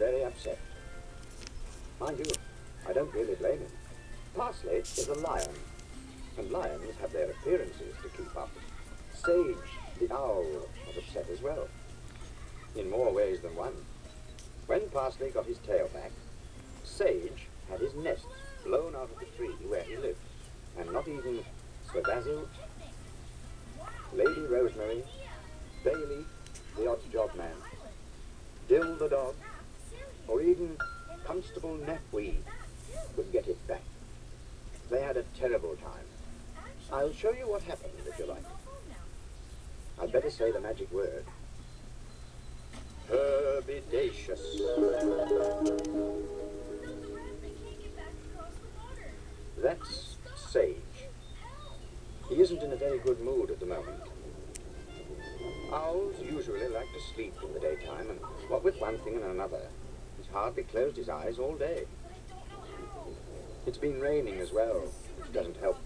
very upset. Mind you, I don't really blame him. Parsley is a lion, and lions have their appearances to keep up. Sage, the owl, was upset as well, in more ways than one. When Parsley got his tail back, Sage had his nest blown out of the tree where he lived, and not even Sir Basil, Lady Rosemary, Bayleaf, the odd job man, Dill the dog, or even Constable Knapweed could get it back. They had a terrible time. I'll show you what happened if you like. I'd better say the magic word. Herbidacious. That's Sage. He isn't in a very good mood at the moment. Owls usually like to sleep in the daytime, and what with one thing and another, hardly closed his eyes all day. It's been raining as well, which doesn't help.